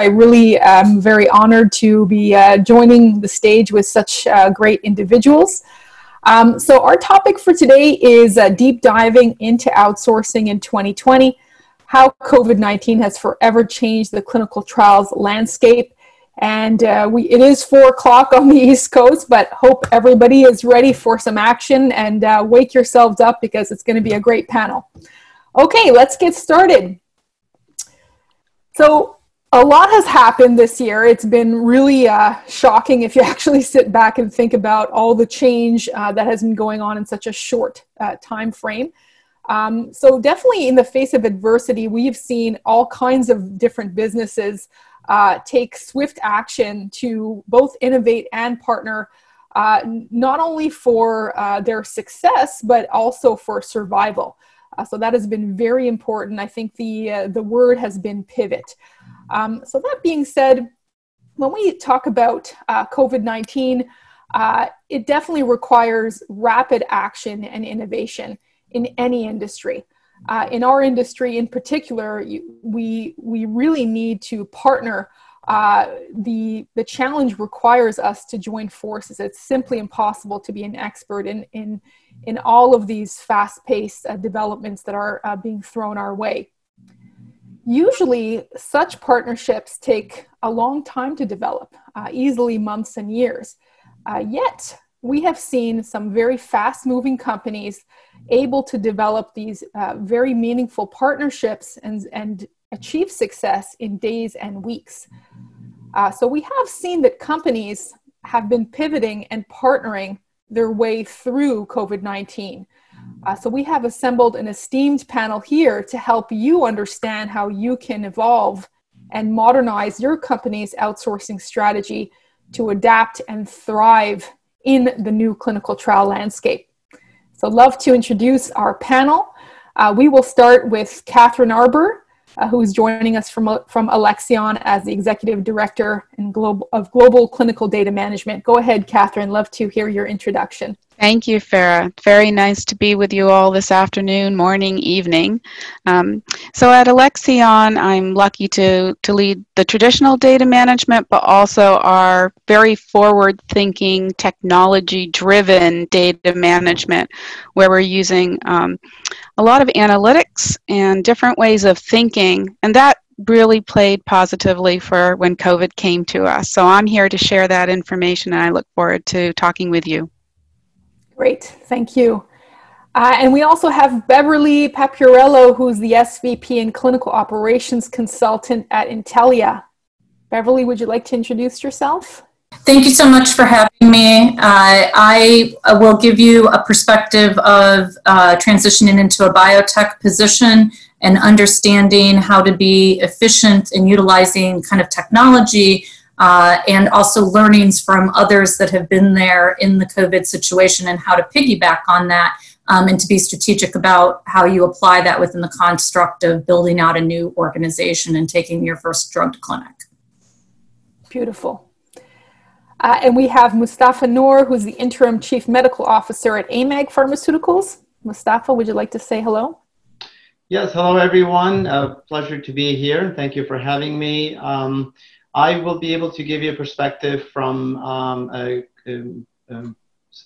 I really am very honored to be uh, joining the stage with such uh, great individuals. Um, so, our topic for today is uh, deep diving into outsourcing in 2020, how COVID 19 has forever changed the clinical trials landscape. And uh, we, it is four o'clock on the East Coast, but hope everybody is ready for some action and uh, wake yourselves up because it's going to be a great panel. Okay, let's get started. So, a lot has happened this year. It's been really uh, shocking if you actually sit back and think about all the change uh, that has been going on in such a short uh, time frame. Um, so, definitely in the face of adversity, we've seen all kinds of different businesses uh, take swift action to both innovate and partner, uh, not only for uh, their success, but also for survival. Uh, so that has been very important. I think the uh, the word has been pivot. Um, so that being said, when we talk about uh, COVID nineteen, uh, it definitely requires rapid action and innovation in any industry. Uh, in our industry, in particular, you, we we really need to partner. Uh, the the challenge requires us to join forces. It's simply impossible to be an expert in in in all of these fast paced uh, developments that are uh, being thrown our way. Usually, such partnerships take a long time to develop, uh, easily months and years. Uh, yet, we have seen some very fast moving companies able to develop these uh, very meaningful partnerships and, and achieve success in days and weeks. Uh, so, we have seen that companies have been pivoting and partnering their way through COVID 19. Uh, so, we have assembled an esteemed panel here to help you understand how you can evolve and modernize your company's outsourcing strategy to adapt and thrive in the new clinical trial landscape. So, love to introduce our panel. Uh, we will start with Katherine Arbour, uh, who's joining us from, from Alexion as the Executive Director in global, of Global Clinical Data Management. Go ahead, Katherine. Love to hear your introduction. Thank you, Farah. Very nice to be with you all this afternoon, morning, evening. Um, so at Alexion, I'm lucky to, to lead the traditional data management, but also our very forward-thinking, technology-driven data management, where we're using um, a lot of analytics and different ways of thinking, and that really played positively for when COVID came to us. So I'm here to share that information, and I look forward to talking with you. Great, thank you. Uh, and we also have Beverly Paperiello, who's the SVP and Clinical Operations Consultant at Intellia. Beverly, would you like to introduce yourself? Thank you so much for having me. Uh, I uh, will give you a perspective of uh, transitioning into a biotech position and understanding how to be efficient in utilizing kind of technology uh, and also learnings from others that have been there in the COVID situation and how to piggyback on that um, and to be strategic about how you apply that within the construct of building out a new organization and taking your first drug to clinic. Beautiful. Uh, and we have Mustafa Noor, who's the interim chief medical officer at AMAG Pharmaceuticals. Mustafa, would you like to say hello? Yes, hello everyone. A pleasure to be here. Thank you for having me. Um, I will be able to give you a perspective from um, a, a,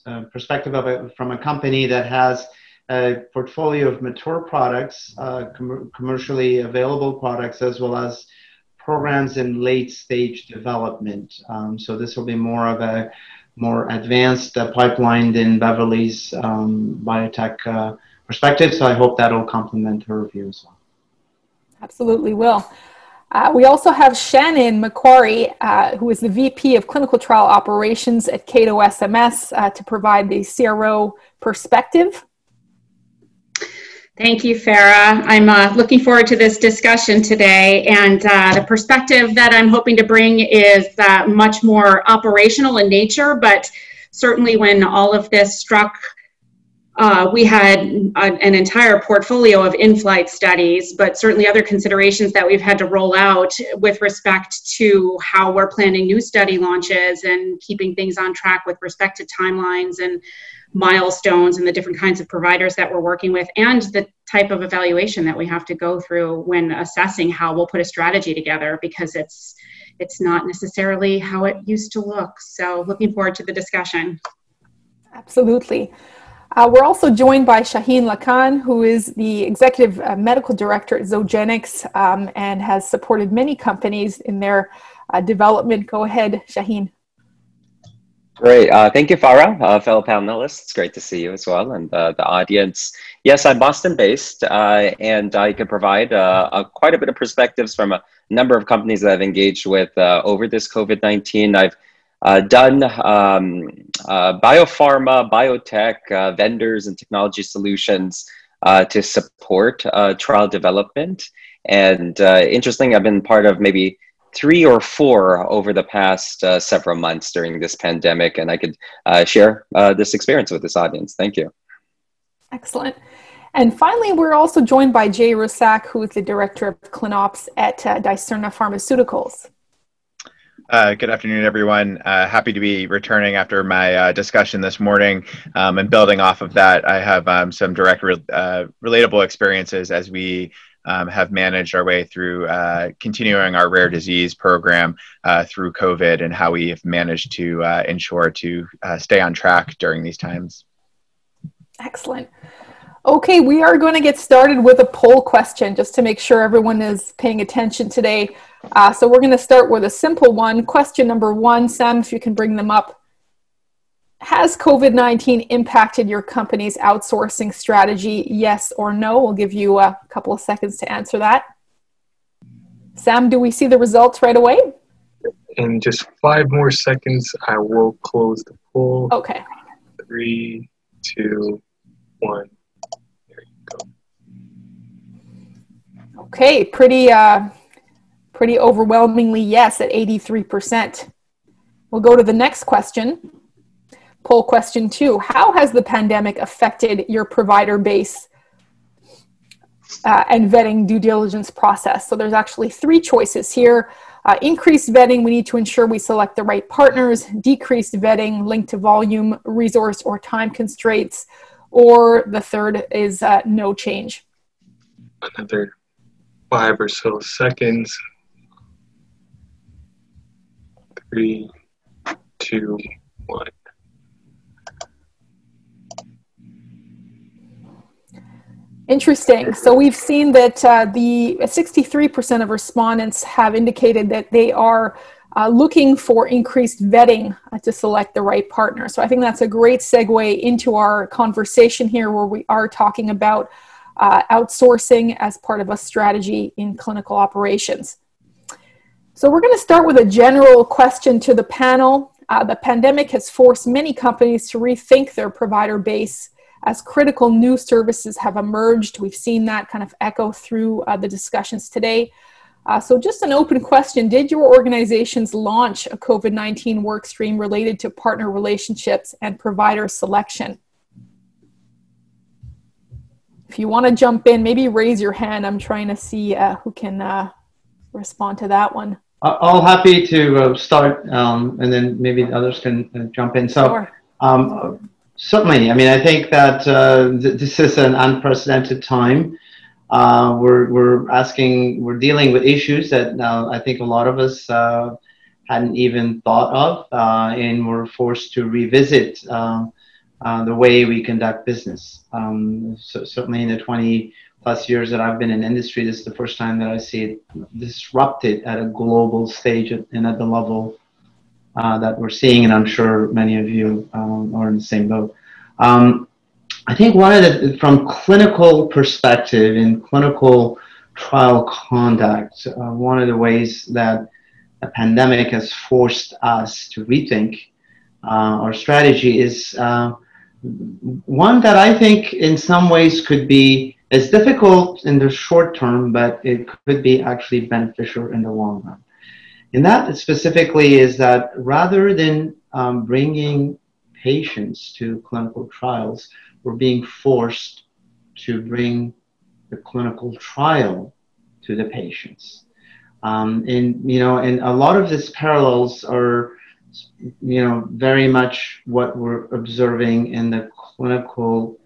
a, perspective of a, from a company that has a portfolio of mature products, uh, com- commercially available products, as well as programs in late stage development. Um, so this will be more of a more advanced uh, pipeline than Beverly's um, biotech uh, perspective. So I hope that'll complement her view as well. Absolutely will. Uh, we also have Shannon Macquarrie, uh, who is the VP of Clinical Trial Operations at Cato SMS, uh, to provide the CRO perspective. Thank you, Farah. I'm uh, looking forward to this discussion today. And uh, the perspective that I'm hoping to bring is uh, much more operational in nature, but certainly when all of this struck uh, we had a, an entire portfolio of in-flight studies, but certainly other considerations that we've had to roll out with respect to how we're planning new study launches and keeping things on track with respect to timelines and milestones and the different kinds of providers that we're working with and the type of evaluation that we have to go through when assessing how we'll put a strategy together because it's it's not necessarily how it used to look. So looking forward to the discussion. Absolutely uh, we're also joined by Shaheen Lakhan, who is the executive uh, medical director at Zogenix um, and has supported many companies in their uh, development. Go ahead, Shaheen. Great. Uh, thank you, Farah, uh, fellow panelists. It's great to see you as well and uh, the audience. Yes, I'm Boston based and I can provide quite a bit of perspectives from a number of companies that I've engaged with over this COVID 19. I've done um, biopharma, biotech, vendors, and technology solutions to support trial development. And interesting, I've been part of maybe three or four over the past uh, several months during this pandemic, and I could uh, share uh, this experience with this audience. Thank you. Excellent. And finally, we're also joined by Jay Russak, who is the director of ClinOps at uh, Dicerna Pharmaceuticals. Uh, good afternoon, everyone. Uh, happy to be returning after my uh, discussion this morning. Um, and building off of that, I have um, some direct, re- uh, relatable experiences as we um, have managed our way through uh, continuing our rare disease program uh, through COVID and how we have managed to ensure to stay on track during these times. Excellent. Okay, we are going to get started with a poll question just to make sure everyone is paying attention today. Uh, so we're going to start with a simple one. Question number one, Sam, if you can bring them up. Has COVID 19 impacted your company's outsourcing strategy? Yes or no? We'll give you a couple of seconds to answer that. Sam, do we see the results right away? In just five more seconds, I will close the poll. Okay. Three, two, one. There you go. Okay, pretty, uh, pretty overwhelmingly yes at 83%. We'll go to the next question. Poll question two How has the pandemic affected your provider base uh, and vetting due diligence process? So there's actually three choices here. Uh, increased vetting, we need to ensure we select the right partners. Decreased vetting, linked to volume, resource, or time constraints. Or the third is uh, no change. Another five or so seconds. Three, two, one. Interesting. So we've seen that uh, the 63% of respondents have indicated that they are uh, looking for increased vetting uh, to select the right partner. So I think that's a great segue into our conversation here, where we are talking about uh, outsourcing as part of a strategy in clinical operations. So we're going to start with a general question to the panel. Uh, the pandemic has forced many companies to rethink their provider base as critical new services have emerged. We've seen that kind of echo through uh, the discussions today. Uh, so, just an open question Did your organizations launch a COVID 19 work stream related to partner relationships and provider selection? If you want to jump in, maybe raise your hand. I'm trying to see uh, who can uh, respond to that one. I'll happy to uh, start, um, and then maybe others can uh, jump in. So, sure. um, Certainly. I mean, I think that uh, th- this is an unprecedented time. Uh, we're, we're asking, we're dealing with issues that uh, I think a lot of us uh, hadn't even thought of, uh, and we're forced to revisit um, uh, the way we conduct business. Um, so certainly in the 20 plus years that I've been in industry, this is the first time that I see it disrupted at a global stage and at the level uh, that we're seeing, and I'm sure many of you um, are in the same boat. Um, I think one of the, from clinical perspective in clinical trial conduct, uh, one of the ways that the pandemic has forced us to rethink uh, our strategy is uh, one that I think in some ways could be as difficult in the short term, but it could be actually beneficial in the long run. And that specifically is that rather than um, bringing patients to clinical trials, we're being forced to bring the clinical trial to the patients. Um, and, you know, and a lot of these parallels are, you know, very much what we're observing in the clinical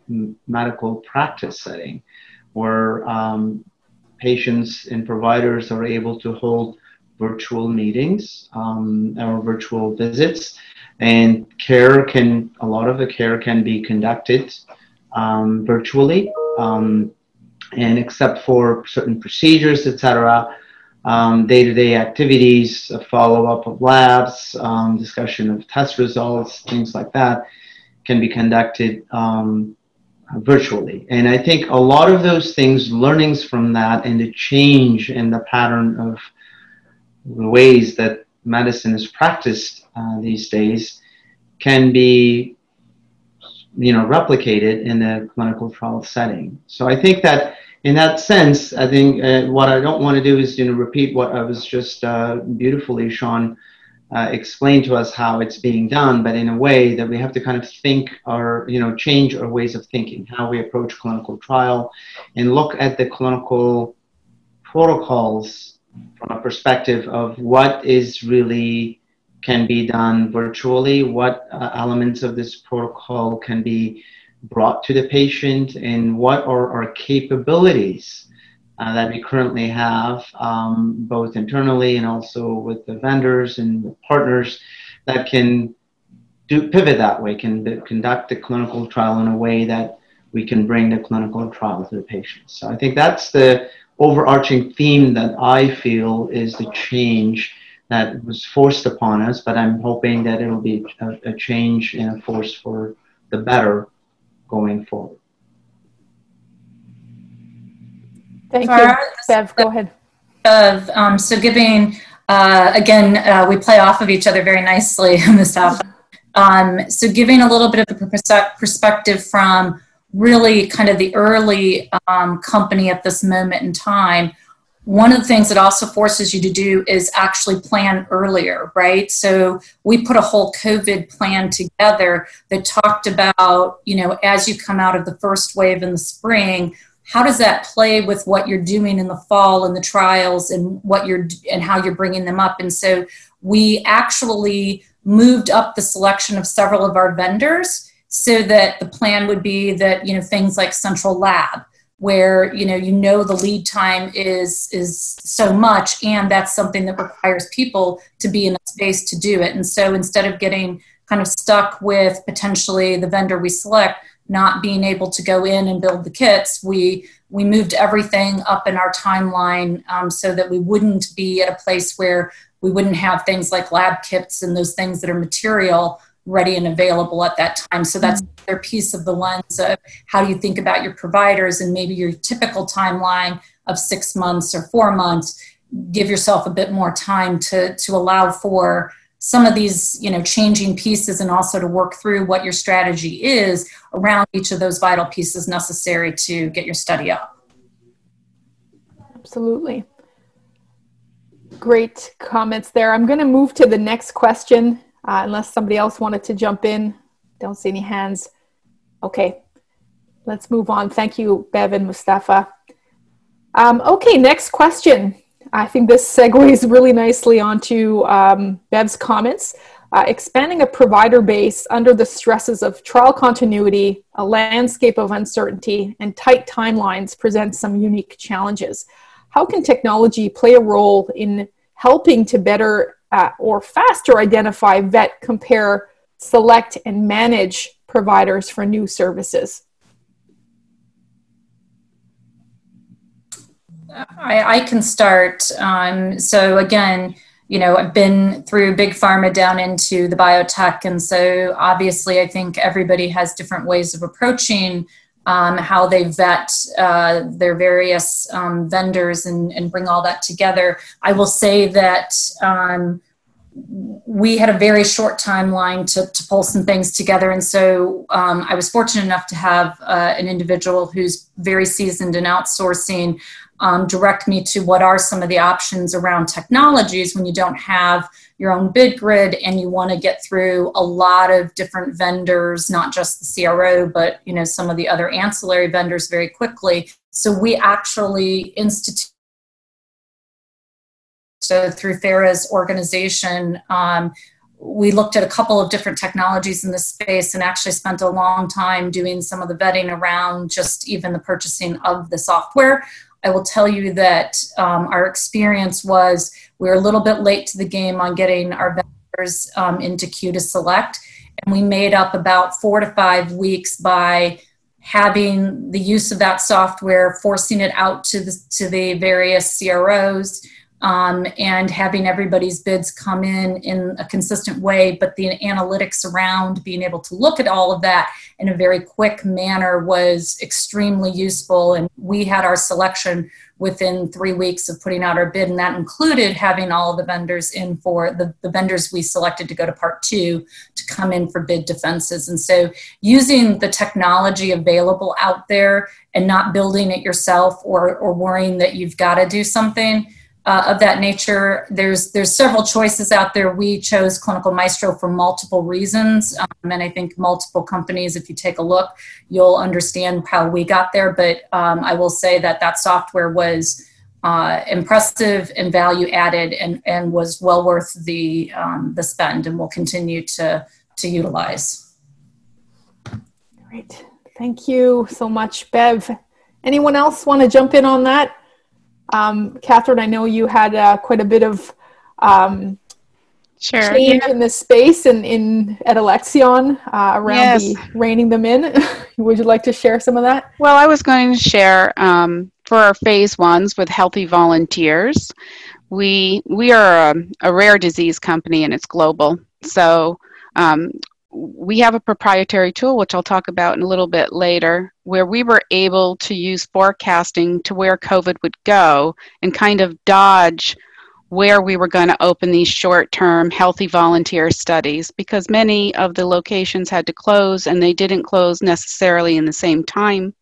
medical practice setting, where um, patients and providers are able to hold virtual meetings um, or virtual visits, and care can a lot of the care can be conducted um, virtually, um, and except for certain procedures, etc. Um, day-to-day activities, follow-up of labs, um, discussion of test results, things like that, can be conducted um, virtually. And I think a lot of those things, learnings from that, and the change in the pattern of the ways that medicine is practiced uh, these days, can be, you know, replicated in a clinical trial setting. So I think that in that sense, I think uh, what I don't want to do is, you know, repeat what I was just uh, beautifully, Sean uh, explain to us how it's being done, but in a way that we have to kind of think or, you know, change our ways of thinking, how we approach clinical trial and look at the clinical protocols from a perspective of what is really can be done virtually, what uh, elements of this protocol can be brought to the patient, and what are our capabilities uh, that we currently have, um, both internally and also with the vendors and with partners that can do pivot that way, can conduct the clinical trial in a way that we can bring the clinical trial to the patients. So I think that's the overarching theme that I feel is the change that was forced upon us, but I'm hoping that it'll be a, a change and a force for the better going forward. Thank you. Bev, go ahead. Of, um, so giving, uh, again, uh, we play off of each other very nicely, Mustafa. Um, so giving a little bit of a perspective from really kind of the early um, company at this moment in time, one of the things that also forces you to do is actually plan earlier, right? So we put a whole COVID plan together that talked about, you know, as you come out of the first wave in the spring, how does that play with what you're doing in the fall and the trials and what you're and how you're bringing them up and so we actually moved up the selection of several of our vendors so that the plan would be that you know things like central lab where you know you know the lead time is is so much and that's something that requires people to be in a space to do it. And so instead of getting kind of stuck with potentially the vendor we select not being able to go in and build the kits, we we moved everything up in our timeline um, so that we wouldn't be at a place where we wouldn't have things like lab kits and those things that are material ready and available at that time. So that's mm-hmm. their piece of the lens of how you think about your providers and maybe your typical timeline of six months or four months. Give yourself a bit more time to to allow for some of these you know changing pieces and also to work through what your strategy is around each of those vital pieces necessary to get your study up absolutely great comments there i'm going to move to the next question uh, unless somebody else wanted to jump in. Don't see any hands. Okay. Let's move on. Thank you bev and mustafa. Um, okay next question. I think this segues really nicely onto um, Bev's comments. Uh, expanding a provider base under the stresses of trial continuity, a landscape of uncertainty, and tight timelines presents some unique challenges. How can technology play a role in helping to better uh, or faster identify, vet, compare, select, and manage providers for new services? I, I can start. Um, so again, you know, I've been through big pharma down into the biotech, and so obviously, I think everybody has different ways of approaching um, how they vet uh, their various um, vendors and, and, bring all that together. I will say that um, we had a very short timeline to, to pull some things together. And so um, I was fortunate enough to have uh, an individual who's very seasoned in outsourcing um, direct me to what are some of the options around technologies when you don't have your own bid grid and you want to get through a lot of different vendors, not just the CRO, but you know some of the other ancillary vendors very quickly. So we actually institute so through Farah's organization, um, we looked at a couple of different technologies in this space and actually spent a long time doing some of the vetting around just even the purchasing of the software. I will tell you that um, our experience was we were a little bit late to the game on getting our vendors um, into queue to select, and we made up about four to five weeks by having the use of that software, forcing it out to the to the various CROs um, and having everybody's bids come in in a consistent way. But the analytics around being able to look at all of that in a very quick manner was extremely useful. And we had our selection within three weeks of putting out our bid, and that included having all of the vendors in for the, the vendors we selected to go to part two to come in for bid defenses. And so using the technology available out there and not building it yourself or, or worrying that you've got to do something uh, of that nature. There's there's several choices out there. We chose Clinical Maestro for multiple reasons, um, and I think multiple companies. If you take a look, you'll understand how we got there. But um, I will say that that software was uh, impressive and value added, and and was well worth the um, the spend, and will continue to to utilize. Great, thank you so much, Bev. Anyone else want to jump in on that? Um, Katherine, I know you had uh, quite a bit of um, sure. change yeah. in this space and in at Alexion uh, around yes. the reining them in. Would you like to share some of that? Well, I was going to share um, for our phase ones with healthy volunteers. We we are a, a rare disease company and it's global. So um, we have a proprietary tool, which I'll talk about in a little bit later, where we were able to use forecasting to where COVID would go and kind of dodge where we were going to open these short term healthy volunteer studies because many of the locations had to close and they didn't close necessarily in the same time.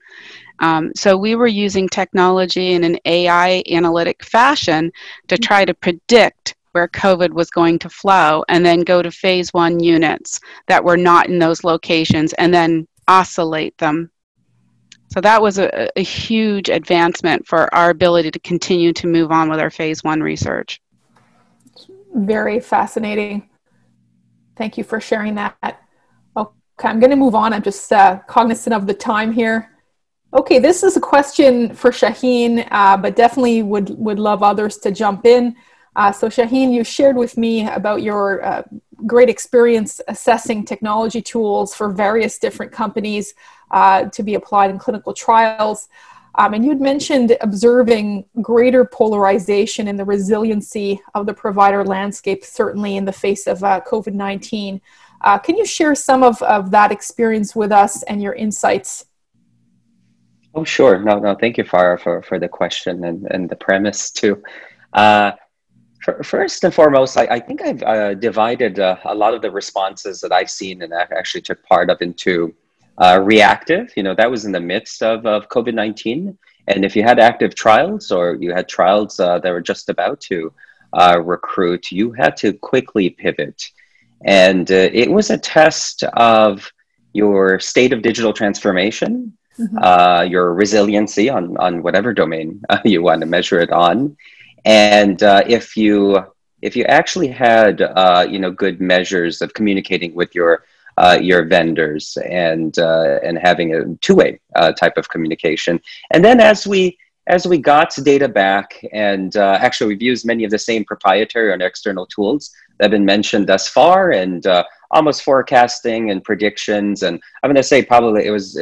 Um, so we were using technology in an AI analytic fashion to try to predict where COVID was going to flow, and then go to phase one units that were not in those locations, and then oscillate them. So that was a, a huge advancement for our ability to continue to move on with our phase one research. Very fascinating. Thank you for sharing that. Okay, I'm going to move on. I'm just uh, cognizant of the time here. Okay, this is a question for Shaheen, uh, but definitely would would love others to jump in. Uh, so Shaheen, you shared with me about your uh, great experience assessing technology tools for various different companies uh, to be applied in clinical trials. Um, and you'd mentioned observing greater polarization in the resiliency of the provider landscape, certainly in the face of uh, COVID 19. Uh, can you share some of, of that experience with us and your insights? Oh, sure. No, no, thank you, Farah, for, for the question and, and the premise, too. Uh, First and foremost, I, I think I've uh, divided uh, a lot of the responses that I've seen and I actually took part of into uh, reactive. You know, that was in the midst of, of COVID 19. And if you had active trials or you had trials uh, that were just about to uh, recruit, you had to quickly pivot. And uh, it was a test of your state of digital transformation, mm-hmm. your resiliency on, on whatever domain you want to measure it on and uh, if you if you actually had uh, you know good measures of communicating with your uh, your vendors and uh, and having a two-way uh, type of communication. And then as we as we got data back and uh, actually we've used many of the same proprietary and external tools that have been mentioned thus far and almost forecasting and predictions and i'm going to say probably it was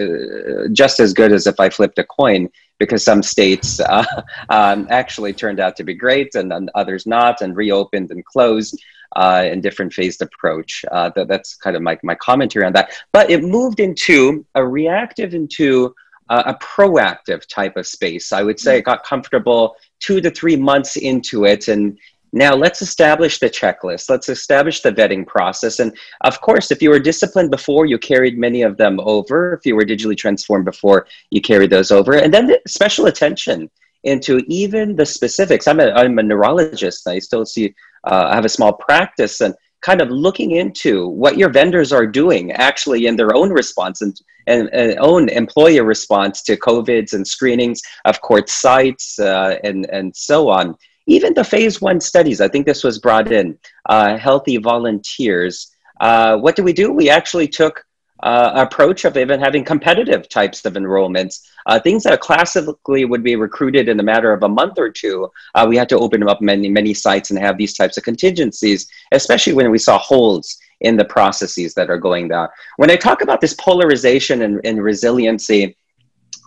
just as good as if i flipped a coin because some states uh, um, actually turned out to be great and, and others not, and reopened and closed uh, in different phased approach. Uh, that, that's kind of my, my commentary on that. But it moved into a reactive into uh, a proactive type of space. I would say it got comfortable two to three months into it and now let's establish the checklist. Let's establish the vetting process. And of course, if you were disciplined before, you carried many of them over. If you were digitally transformed before, you carried those over. And then the special attention into even the specifics. I'm a, I'm a neurologist. I still see, uh, I have a small practice and kind of looking into what your vendors are doing actually in their own response and, and, and own employer response to COVIDs and screenings of court sites uh, and, and so on. Even the phase one studies, I think this was brought in, uh, healthy volunteers. Uh, what do we do? We actually took uh, approach of even having competitive types of enrollments, uh, things that classically would be recruited in a matter of a month or two. Uh, we had to open up many, many sites and have these types of contingencies, especially when we saw holes in the processes that are going down. When I talk about this polarization and, and resiliency,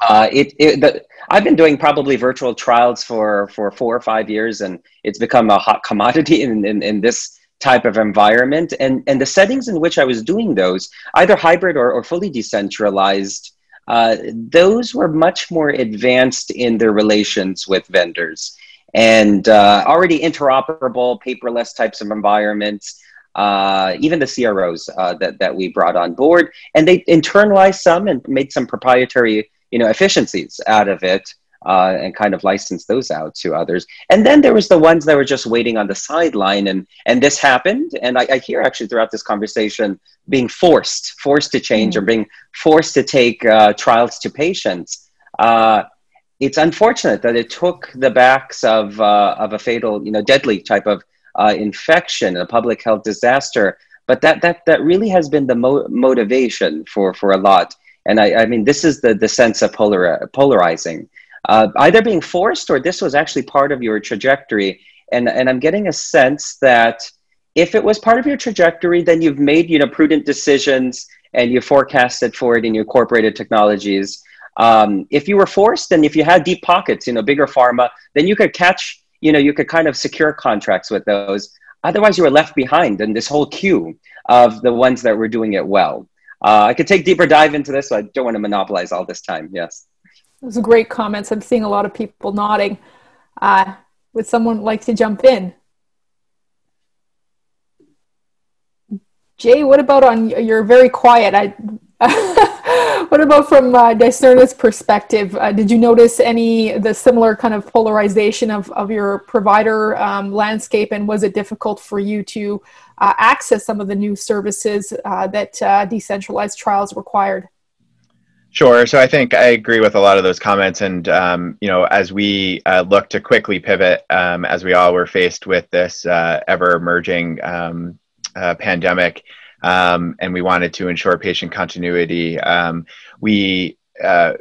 uh, it, it the, I've been doing probably virtual trials for, for four or five years, and it's become a hot commodity in, in, in this type of environment. And, and the settings in which I was doing those, either hybrid or, or fully decentralized, uh, those were much more advanced in their relations with vendors and uh, already interoperable, paperless types of environments. Uh, even the CROs uh, that, that we brought on board, and they internalized some and made some proprietary, you know, efficiencies out of it uh, and kind of license those out to others. And then there was the ones that were just waiting on the sideline, and and this happened. And I, I hear actually throughout this conversation being forced, forced to change, mm-hmm. or being forced to take uh, trials to patients. Uh, it's unfortunate that it took the backs of uh, of a fatal, you know, deadly type of uh, infection, a public health disaster. But that that that really has been the mo- motivation for for a lot. And I, I mean, this is the the sense of polar, polarizing uh, either being forced or this was actually part of your trajectory. And, and I'm getting a sense that if it was part of your trajectory, then you've made you know prudent decisions and you forecasted for it and you incorporated technologies. Um, if you were forced and if you had deep pockets, you know, bigger pharma, then you could catch, you know, you could kind of secure contracts with those. Otherwise, you were left behind in this whole queue of the ones that were doing it well. Uh, I could take deeper dive into this. So I don't want to monopolize all this time. Yes. Those are great comments. I'm seeing a lot of people nodding. Uh, would someone like to jump in? Jay, what about on? You're very quiet. I. what about from uh, perspective? Uh, did you notice any the similar kind of polarization of, of your provider um, landscape, and was it difficult for you to uh, access some of the new services uh, that uh, decentralized trials required? Sure. So I think I agree with a lot of those comments. And, um, you know, as we uh, look to quickly pivot, um, as we all were faced with this uh, ever emerging um, uh, pandemic, um, and we wanted to ensure patient continuity, um, we uh,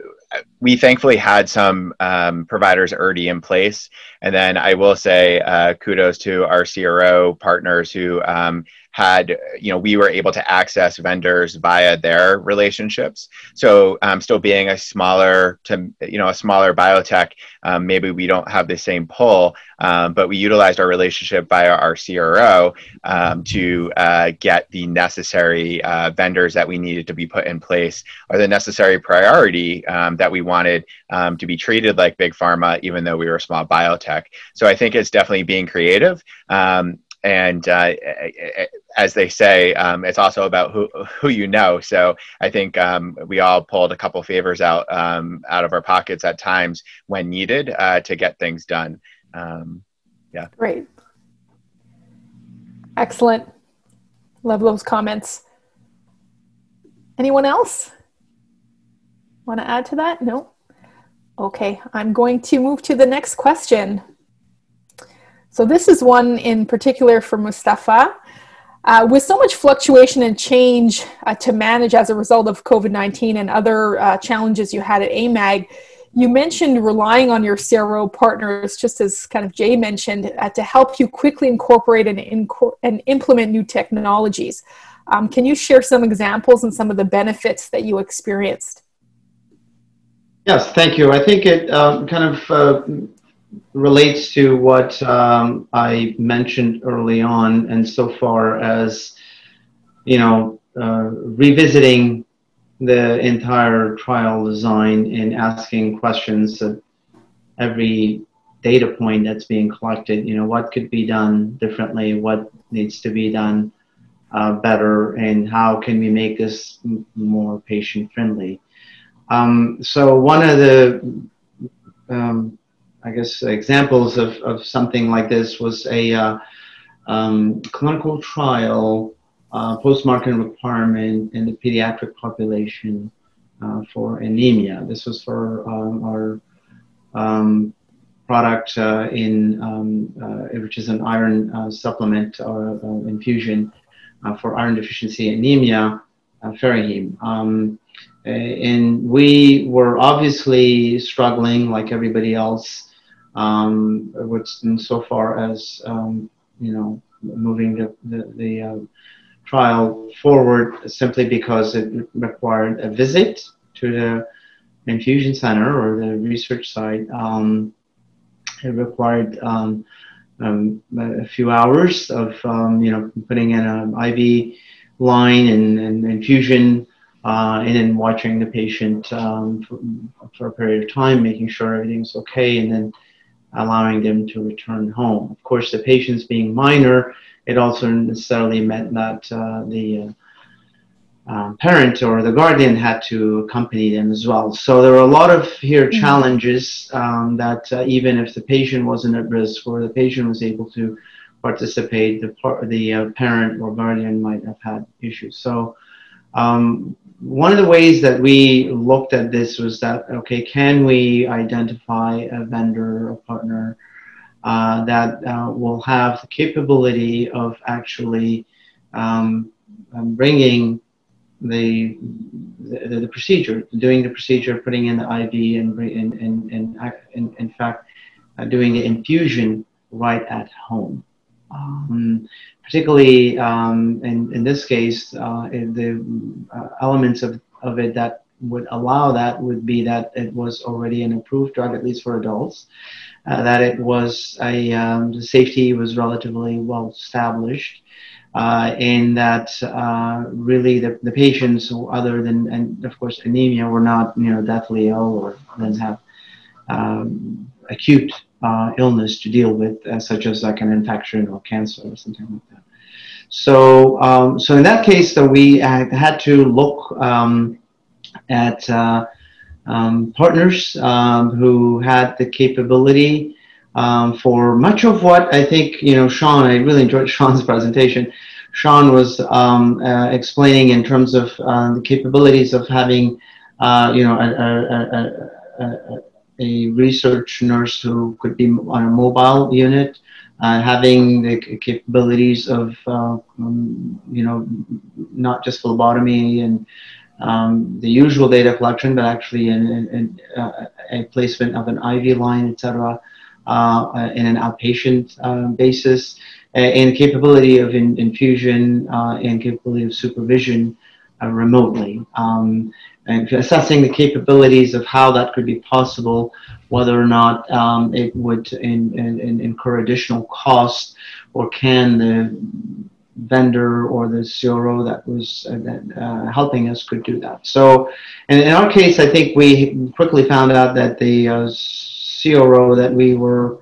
we thankfully had some um, providers already in place. And then I will say uh, kudos to our CRO partners who um, had you know we were able to access vendors via their relationships. So um, still being a smaller to you know a smaller biotech um, maybe we don't have the same pull um, but we utilized our relationship via our cro um, to uh, get the necessary uh, vendors that we needed to be put in place or the necessary priority um, that we wanted um, to be treated like big pharma even though we were a small biotech. So i think it's definitely being creative and uh, as they say, um, it's also about who who you know. So I think um, we all pulled a couple favors out um, out of our pockets at times when needed uh, to get things done. Um, yeah. Great. Excellent. Love those comments. Anyone else want to add to that? No. Okay, I'm going to move to the next question. So this is one in particular for Mustafa. Uh, with so much fluctuation and change uh, to manage as a result of COVID 19 and other uh, challenges you had at AMAG, you mentioned relying on your CRO partners, just as kind of Jay mentioned, uh, to help you quickly incorporate and, inco- and implement new technologies. Um, can you share some examples and some of the benefits that you experienced? Yes, thank you. I think it um, kind of uh, relates to what um, I mentioned early on, and so far as you know, uh, revisiting the entire trial design and asking questions at every data point that's being collected. You know, what could be done differently? What needs to be done uh, better? And how can we make this more patient friendly? Um, so one of the um, I guess, examples of, of something like this was a uh, um, clinical trial uh, post-marketing requirement in the pediatric population uh, for anemia. This was for um, our um, product uh, in um, uh, which is an iron uh, supplement or infusion for iron deficiency anemia, uh. Um, and we were obviously struggling like everybody else um, with, so far as um, you know moving the, the, the uh, trial forward simply because it required a visit to the infusion center or the research site. Um, it required um, um, a few hours of you know putting in an IV line and, and infusion, uh, and then watching the patient um, for, for, a period of time, making sure everything's okay, and then allowing them to return home. Of course, the patients being minor, it also necessarily meant that uh, the uh, um, parent or the guardian had to accompany them as well. So there were a lot of here mm-hmm. challenges um, that uh, even if the patient wasn't at risk or the patient was able to participate, the, par- the uh, parent or guardian might have had issues. So um, one of the ways that we looked at this was that, okay, can we identify a vendor or partner uh, that uh, will have the capability of actually um, um bringing the, the, the procedure, doing the procedure, putting in the IV, and and and, and, in, in fact, uh, doing the infusion right at home. Um, particularly um, in, in this case, uh, the uh, elements of, of it that would allow that would be that it was already an approved drug, at least for adults, uh, that it was a um, the safety was relatively well established, uh, in that uh, really the, the patients, other than and of course anemia, were not you know deathly ill or didn't have um, acute uh, illness to deal with, uh, such as like an infection or cancer or something like that. So um, so in that case, though, we had to look um, at uh, um, partners um, who had the capability um, for much of what I think, you know, Sean, I really enjoyed Sean's presentation. Sean was um, uh, explaining in terms of uh, the capabilities of having, uh, you know, a, a, a, a, research nurse who could be on a mobile unit, uh, having the capabilities of, uh, um, you know, not just phlebotomy and um, the usual data collection, but actually in, in, in uh, a placement of an IV line, etc uh, uh, in an outpatient um, basis, and capability of in, infusion uh, and capability of supervision remotely. And assessing the capabilities of how that could be possible, whether or not um, it would in, in, incur additional cost, or can the vendor or the CRO that was uh, that, uh, helping us could do that. So, in, in our case, I think we quickly found out that the uh, CRO that we were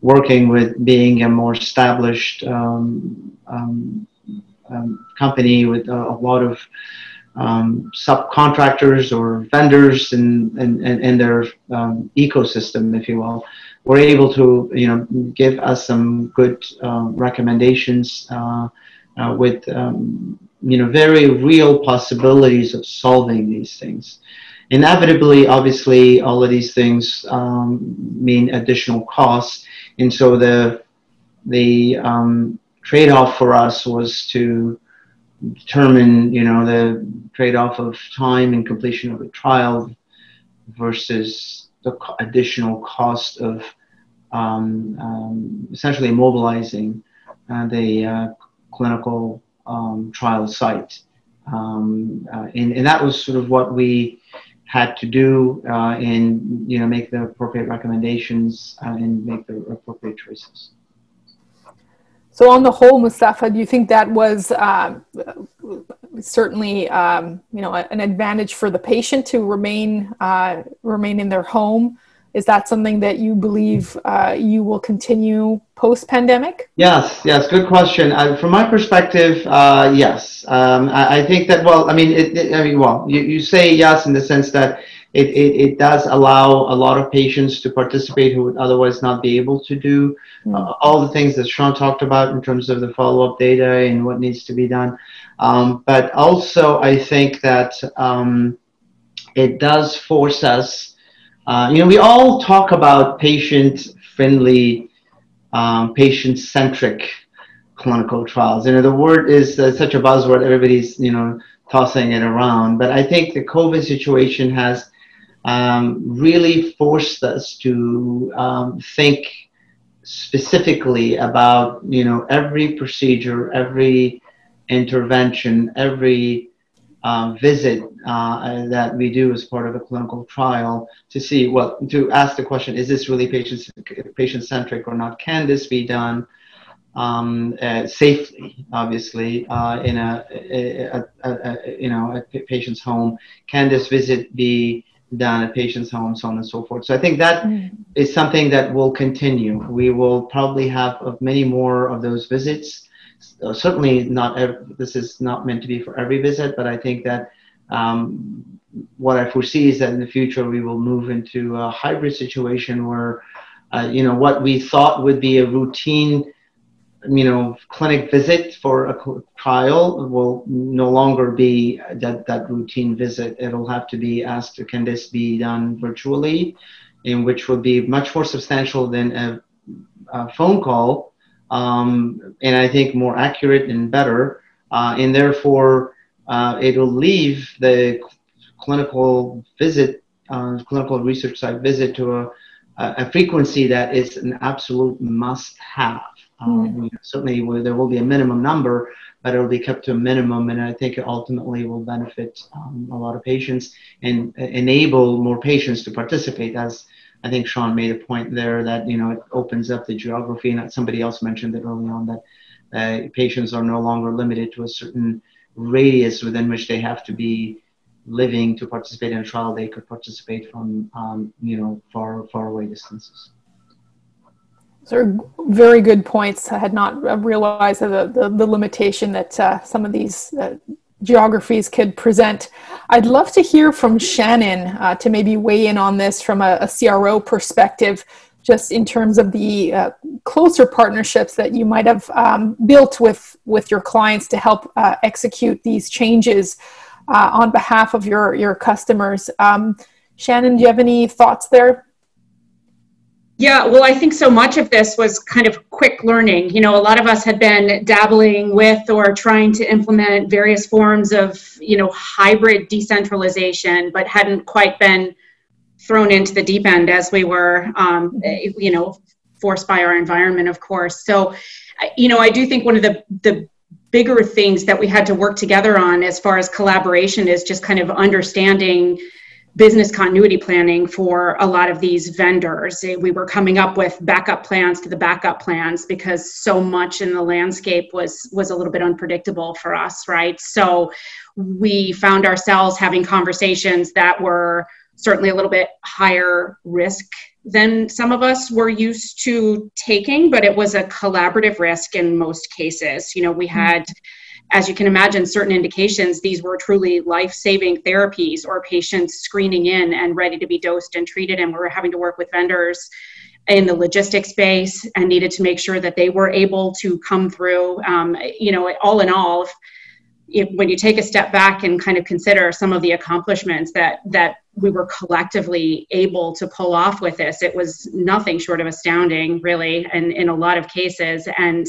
working with being a more established um, um, um, company with a, a lot of um, subcontractors or vendors in, in, in their um, ecosystem, if you will, were able to you know give us some good uh, recommendations uh, uh, with um, you know very real possibilities of solving these things. Inevitably, obviously, all of these things um, mean additional costs, and so the the um, trade-off for us was to determine, you know, the trade-off of time and completion of the trial versus the additional cost of um, um essentially mobilizing uh, the uh, clinical um, trial site. Um, uh, and, and that was sort of what we had to do uh, and you know make the appropriate recommendations uh, and make the appropriate choices. So on the whole, Mustafa, do you think that was uh, certainly um, you know an advantage for the patient to remain uh, remain in their home? Is that something that you believe uh, you will continue post pandemic? Yes, yes, good question. Uh, from my perspective, uh, yes. Um, I, I, think that, well, I mean, it, it, I mean, well, you, you say yes in the sense that it, it, it, does allow a lot of patients to participate who would otherwise not be able to do mm. uh, all the things that Sean talked about in terms of the follow-up data and what needs to be done. Um, but also, I think that um, it does force us. Uh, you know, we all talk about patient-friendly, um, patient-centric clinical trials. You know, the word is uh, such a buzzword. Everybody's you know tossing it around. But I think the COVID situation has um, really forced us to um, think specifically about you know every procedure, every intervention, every um, visit uh, that we do as part of a clinical trial to see well to ask the question is this really patient patient centric or not? Can this be done um, uh, safely obviously uh, in a, a, a, a, you know a patient's home? Can this visit be done at patients' homes, so on and so forth. So I think that mm. is something that will continue. We will probably have many more of those visits. Uh, certainly not. Every, this is not meant to be for every visit, but I think that um, what I foresee is that in the future we will move into a hybrid situation where, uh, you know, what we thought would be a routine you know, clinic visit for a trial will no longer be that, that routine visit. It'll have to be asked, can this be done virtually, in which will be much more substantial than a, a phone call, um, and I think more accurate and better. Uh, and therefore, uh, it'll leave the clinical visit, uh, clinical research site visit to a, a frequency that is an absolute must have. Um, certainly, there will be a minimum number, but it'll be kept to a minimum, and I think it ultimately will benefit um, a lot of patients and enable more patients to participate. As I think Sean made a point there that you know it opens up the geography, and somebody else mentioned it early on that uh, patients are no longer limited to a certain radius within which they have to be living to participate in a trial. They could participate from um, you know far far away distances. Those are very good points. I had not realized the, the, the limitation that uh, some of these uh, geographies could present. I'd love to hear from Shannon uh, to maybe weigh in on this from a, a CRO perspective, just in terms of the uh, closer partnerships that you might have um, built with, with your clients to help uh, execute these changes uh, on behalf of your, your customers. Um, Shannon, do you have any thoughts there? Yeah, well, I think so much of this was kind of quick learning. You know, a lot of us had been dabbling with or trying to implement various forms of, you know, hybrid decentralization, but hadn't quite been thrown into the deep end as we were, um, you know, forced by our environment, of course. So, you know, I do think one of the, the bigger things that we had to work together on as far as collaboration is just kind of understanding business continuity planning for a lot of these vendors. We were coming up with backup plans to the backup plans because so much in the landscape was was a little bit unpredictable for us, right? So we found ourselves having conversations that were certainly a little bit higher risk than some of us were used to taking, but it was a collaborative risk in most cases. You know, we had mm-hmm as you can imagine, certain indications, these were truly life saving therapies or patients screening in and ready to be dosed and treated. And we were having to work with vendors in the logistics space and needed to make sure that they were able to come through. Um, you know, all in all, if, if, when you take a step back and kind of consider some of the accomplishments that that we were collectively able to pull off with this, it was nothing short of astounding, really, and in a lot of cases. And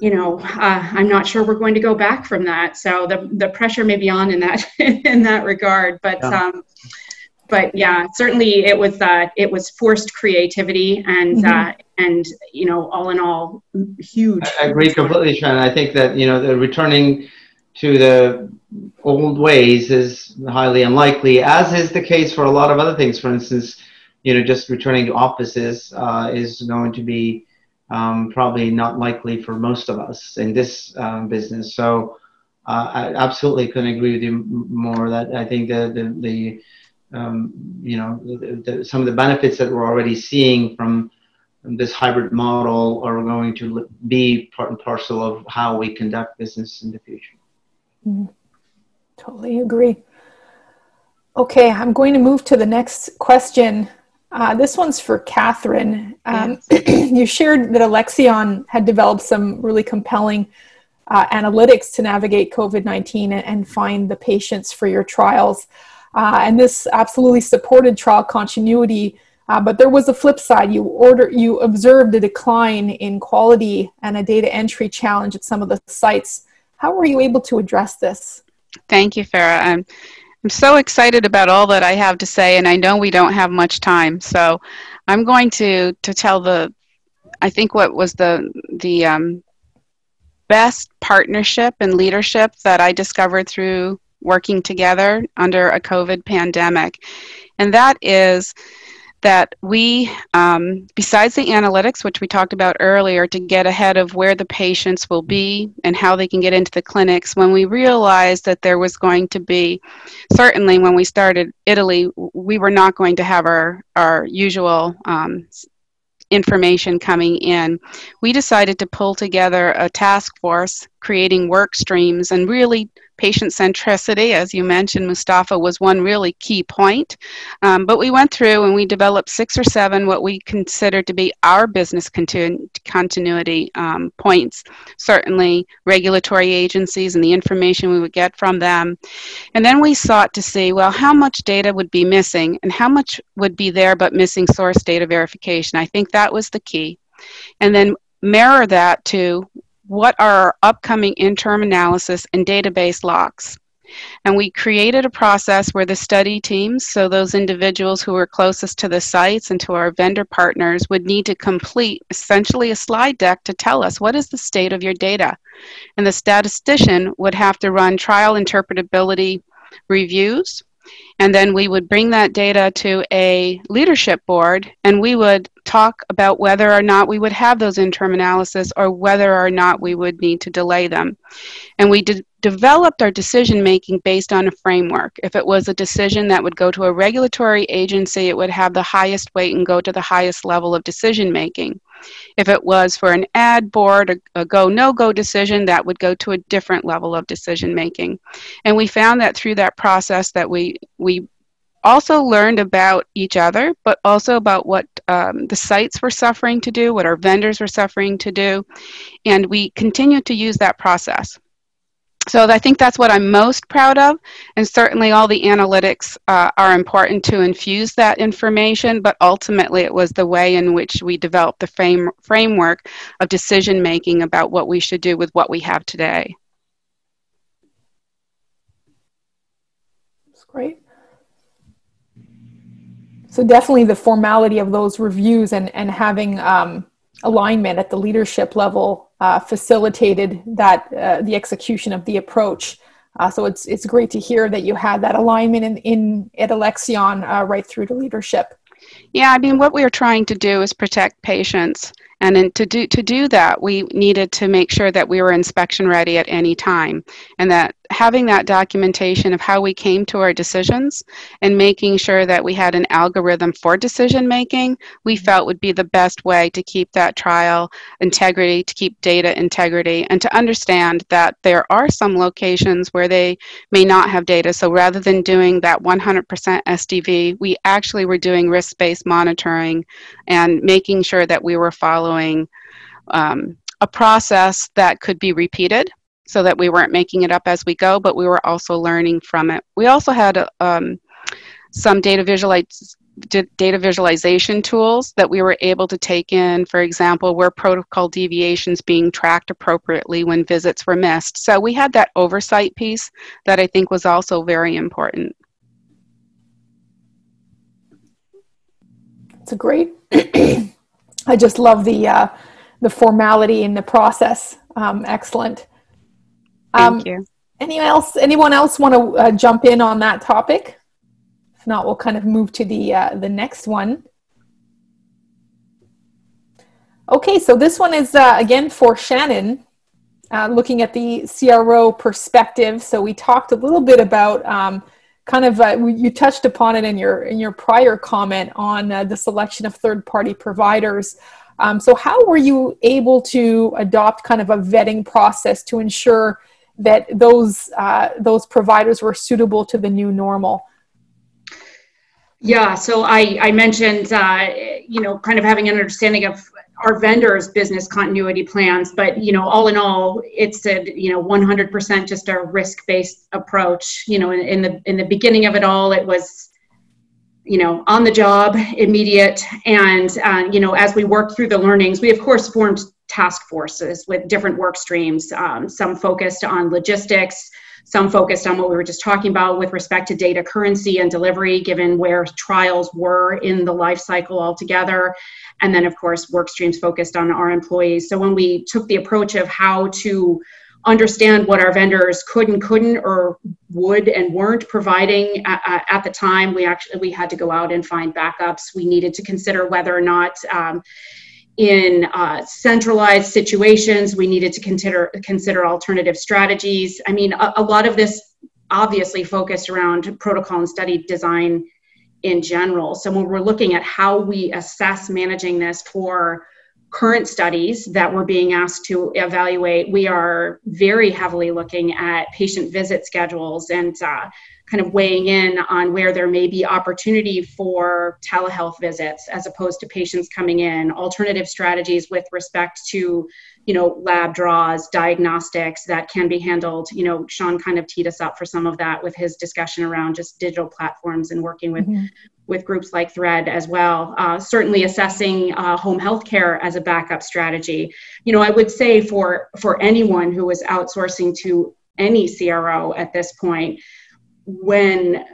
you know, uh, I'm not sure we're going to go back from that. So the the pressure may be on in that in that regard. But yeah. um, but yeah, certainly it was uh, it was forced creativity and mm-hmm. uh, and you know, all in all, huge. I agree completely, Shannon. I think that you know, the returning to the old ways is highly unlikely, as is the case for a lot of other things. For instance, you know, just returning to offices uh, is going to be um, probably not likely for most of us in this um, business. So uh, I absolutely couldn't agree with you more. That I think the the, the um, you know the, the, some of the benefits that we're already seeing from this hybrid model are going to be part and parcel of how we conduct business in the future. Mm, totally agree. Okay, I'm going to move to the next question. Uh, this one's for Katherine. Um, yes. you shared that Alexion had developed some really compelling uh, analytics to navigate COVID 19 and, find the patients for your trials. Uh, and this absolutely supported trial continuity. Uh, but there was a flip side. You order, you observed a decline in quality and a data entry challenge at some of the sites. How were you able to address this? Thank you, Farah. Um, I'm so excited about all that I have to say, and I know we don't have much time. So I'm going to, to tell the, I think what was the, the um, best partnership and leadership that I discovered through working together under a COVID pandemic. And that is that we, um, besides the analytics, which we talked about earlier, to get ahead of where the patients will be and how they can get into the clinics, when we realized that there was going to be, certainly when we started Italy, we were not going to have our, our usual um, information coming in, we decided to pull together a task force creating work streams and really patient centricity, as you mentioned, Mustafa, was one really key point. Um, but we went through and we developed six or seven what we consider to be our business continu- continuity um, points. Certainly, regulatory agencies and the information we would get from them. And then we sought to see well, how much data would be missing and how much would be there but missing source data verification. I think that was the key. And then mirror that to what are our upcoming interim analysis and database locks. And we created a process where the study teams, so those individuals who were closest to the sites and to our vendor partners, would need to complete essentially a slide deck to tell us what is the state of your data. And the statistician would have to run trial interpretability reviews and then we would bring that data to a leadership board and we would talk about whether or not we would have those interim analysis or whether or not we would need to delay them. And we de- developed our decision making based on a framework. If it was a decision that would go to a regulatory agency, it would have the highest weight and go to the highest level of decision making. If it was for an ad board, a, a go no go decision, that would go to a different level of decision making. And we found that through that process that we, we also learned about each other, but also about what um, the sites were suffering to do, what our vendors were suffering to do, and we continue to use that process. So I think that's what I'm most proud of, and certainly all the analytics uh, are important to infuse that information, but ultimately it was the way in which we developed the frame, framework of decision making about what we should do with what we have today. That's great. So definitely the formality of those reviews and, and having um, alignment at the leadership level uh, facilitated that uh, the execution of the approach. Uh, so it's it's great to hear that you had that alignment in, in at Alexion uh, right through to leadership. Yeah, I mean, what we are trying to do is protect patients. And in, to do to do that, we needed to make sure that we were inspection ready at any time, and that having that documentation of how we came to our decisions and making sure that we had an algorithm for decision making, we mm-hmm. felt would be the best way to keep that trial integrity, to keep data integrity, and to understand that there are some locations where they may not have data. So rather than doing that 100% SDV, we actually were doing risk based monitoring and making sure that we were following. Um, a process that could be repeated so that we weren't making it up as we go, but we were also learning from it. We also had um, some data data visualization tools that we were able to take in, for example, were protocol deviations being tracked appropriately when visits were missed. So we had that oversight piece that I think was also very important. It's a great. I just love the uh, the formality in the process. Um, excellent. Thank um, you. Anyone else? Anyone else want to uh, jump in on that topic? If not, we'll kind of move to the uh, the next one. Okay, so this one is uh, again for Shannon, uh, looking at the CRO perspective. So we talked a little bit about um, kind of uh, you touched upon it in your in your prior comment on uh, the selection of third party providers. Um, so how were you able to adopt kind of a vetting process to ensure that those uh, those providers were suitable to the new normal. Yeah, so I, I mentioned, uh, you know, kind of having an understanding of our vendors' business continuity plans, but you know, all in all, it's a you know 100% just a risk-based approach. You know, in, in the in the beginning of it all, it was you know on the job, immediate, and uh, you know as we worked through the learnings, we of course formed task forces with different work streams. Um, some focused on logistics some focused on what we were just talking about with respect to data currency and delivery, given where trials were in the life cycle altogether. And then, of course, work streams focused on our employees. So when we took the approach of how to understand what our vendors could and couldn't or would and weren't providing at, the time we actually we had to go out and find backups we needed to consider whether or not um, in uh, centralized situations, we needed to consider consider alternative strategies. I mean, a, a, lot of this obviously focused around protocol and study design in general. So when we're looking at how we assess managing this for current studies that we're being asked to evaluate, we are very heavily looking at patient visit schedules and uh, kind of weighing in on where there may be opportunity for telehealth visits as opposed to patients coming in, alternative strategies with respect to, you know, lab draws, diagnostics that can be handled. You know, Sean kind of teed us up for some of that with his discussion around just digital platforms and working with. Mm-hmm. With groups like Thread as well, uh, certainly assessing uh, home health care as a backup strategy. You know, I would say for for anyone who is outsourcing to any CRO at this point, when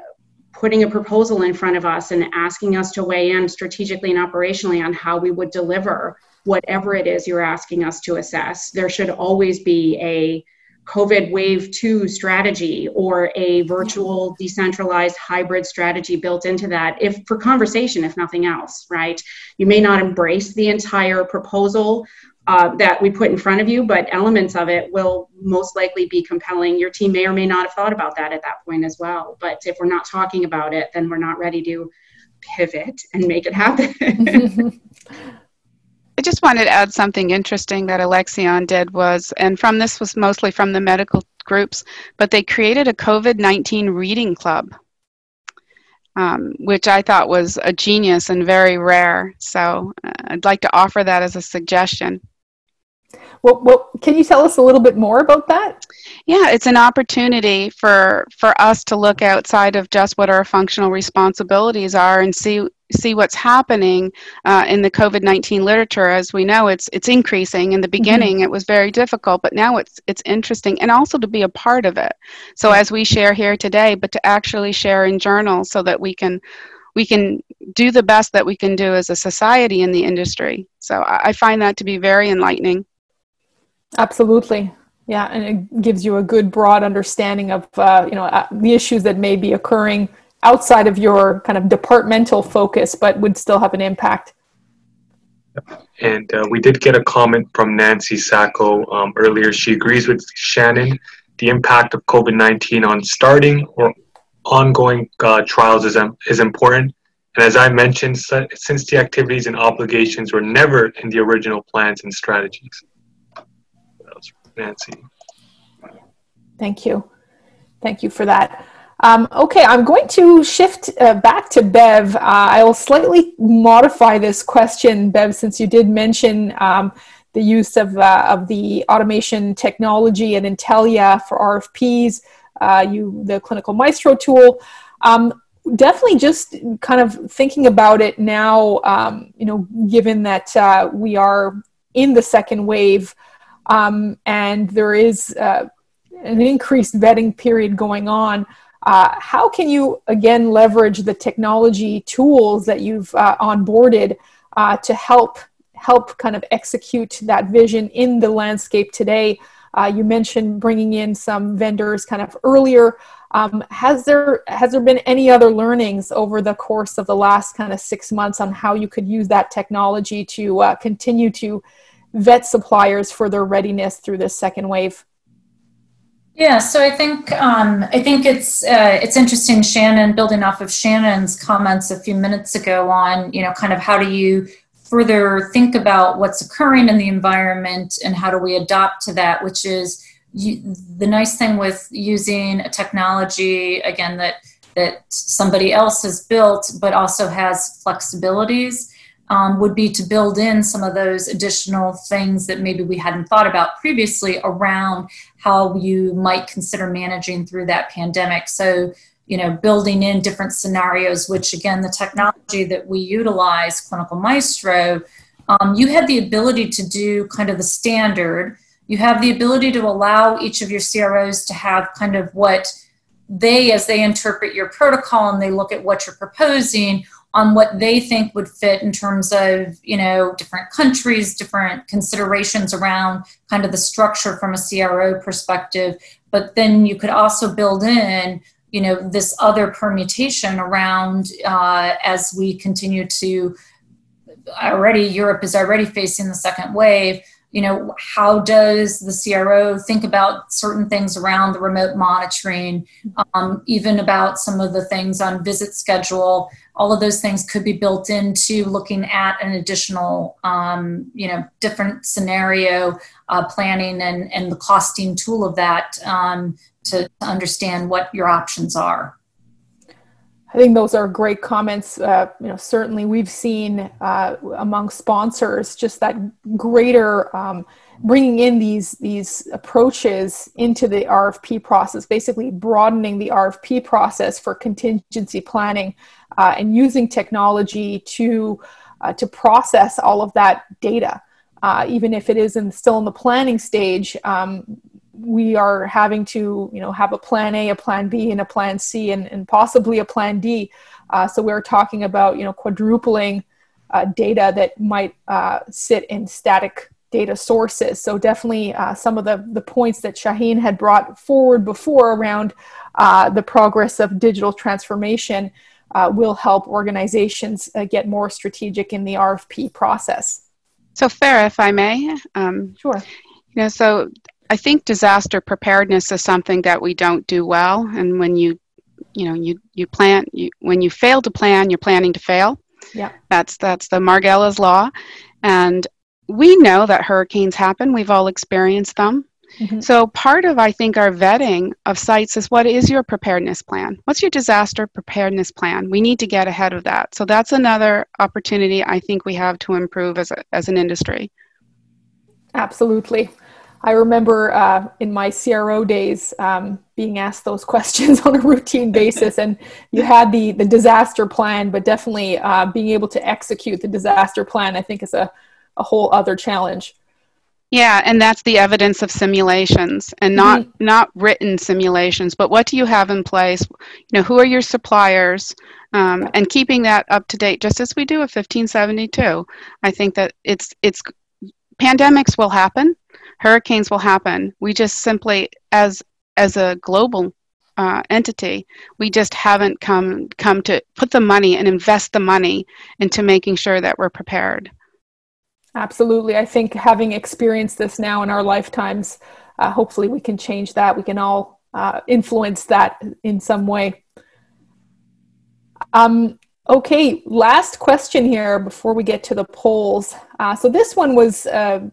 putting a proposal in front of us and asking us to weigh in strategically and operationally on how we would deliver whatever it is you're asking us to assess. There should always be a COVID wave two strategy or a virtual decentralized hybrid strategy built into that if for conversation if nothing else right you may not embrace the entire proposal uh, that we put in front of you, but elements of it will most likely be compelling. Your team may or may not have thought about that at that point as well. But if we're not talking about it, then we're not ready to pivot and make it happen. I just wanted to add something interesting that Alexion did was, and from this was mostly from the medical groups, but they created a COVID 19 reading club. Um, which I thought was a genius and very rare. So uh, I'd like to offer that as a suggestion. Well, well, can you tell us a little bit more about that? Yeah, it's an opportunity for for us to look outside of just what our functional responsibilities are and see see what's happening uh, in the COVID-19 literature. As we know, it's it's increasing. In the mm-hmm. beginning, mm-hmm. it was very difficult, but now it's it's interesting, and also to be a part of it. So as we share here today, but to actually share in journals so that we can we can do the best that we can do as a society in the industry. So I, I find that to be very enlightening. Absolutely. Yeah, and it gives you a good broad understanding of uh, you know uh, the issues that may be occurring outside of your kind of departmental focus, but would still have an impact. And uh, we did get a comment from Nancy Sacco um, earlier. She agrees with Shannon. The impact of COVID 19 on starting or ongoing uh, trials is, um, is important. And as I mentioned, since the activities and obligations were never in the original plans and strategies. Nancy. Thank you. Thank you for that. Um, okay, I'm going to shift uh, back to Bev. Uh, I'll slightly modify this question, Bev, since you did mention um, the use of, uh, of the automation technology and Intellia for RFPs, uh, you the Clinical Maestro tool. Um, definitely just kind of thinking about it now, um, you know, given that uh, we are in the second wave um, and there is uh, an increased vetting period going on. Uh, how can you again leverage the technology tools that you've uh, onboarded uh, to help help kind of execute that vision in the landscape today? Uh, you mentioned bringing in some vendors kind of earlier. Um, has there has there been any other learnings over the course of the last kind of six months on how you could use that technology to uh, continue to vet suppliers for their readiness through this second wave? Yeah, so I think um, I think it's uh, it's interesting, Shannon, building off of Shannon's comments a few minutes ago on you know kind of how do you further think about what's occurring in the environment and how do we adapt to that, which is you, the nice thing with using a technology again that that somebody else has built, but also has flexibilities, um, would be to build in some of those additional things that maybe we hadn't thought about previously around how you might consider managing through that pandemic. So, you know, building in different scenarios, which again, the technology that we utilize, Clinical Maestro, um, you have the ability to do kind of the standard. You have the ability to allow each of your CROs to have kind of what they, as they interpret your protocol and they look at what you're proposing, on what they think would fit in terms of you know different countries different considerations around kind of the structure from a cro perspective. But then you could also build in you know this other permutation around uh, as we continue to already europe is already facing the second wave you know how does the cro think about certain things around the remote monitoring? Um, even about some of the things on visit schedule. All of those things could be built into looking at an additional um, you know different scenario uh, planning and, and the costing tool of that um, to understand what your options are I think those are great comments. Uh, you know, certainly we've seen uh, among sponsors just that greater um, bringing in these these approaches into the RFP process, basically broadening the RFP process for contingency planning uh, and using technology to uh, to process all of that data. Uh, even if it is in, still in the planning stage, um, we are having to you know have a plan a a plan b and a plan c and, and possibly a plan d. Uh, so we're talking about you know quadrupling uh, data that might uh, sit in static data sources. So definitely uh, some of the, the points that shaheen had brought forward before around uh, the progress of digital transformation uh, will help organizations get more strategic in the rfp process. So Farah if i may um, sure. you know so I think disaster preparedness is something that we don't do well. And when you, you know, you you plan, you, when you fail to plan, you're planning to fail. Yeah. That's that's the Margella's law, and we know that hurricanes happen. We've all experienced them. Mm-hmm. So part of I think our vetting of sites is what is your preparedness plan? What's your disaster preparedness plan? We need to get ahead of that. So that's another opportunity I think we have to improve as a, as an industry. Absolutely. I remember uh, in my CRO days um, being asked those questions on a routine basis, and you had the the disaster plan, but definitely uh, being able to execute the disaster plan, I think, is a a whole other challenge. Yeah, and that's the evidence of simulations and not mm-hmm. not written simulations. But what do you have in place? You know, who are your suppliers? Um, and keeping that up to date, just as we do at 1572. I think that it's it's pandemics will happen hurricanes will happen. We just simply, as as a global uh, entity, we just haven't come come to put the money and invest the money into making sure that we're prepared. Absolutely, I think having experienced this now in our lifetimes, uh, hopefully we can change that. We can all uh, influence that in some way. Um, okay, last question here before we get to the polls. Uh, so this one was uh,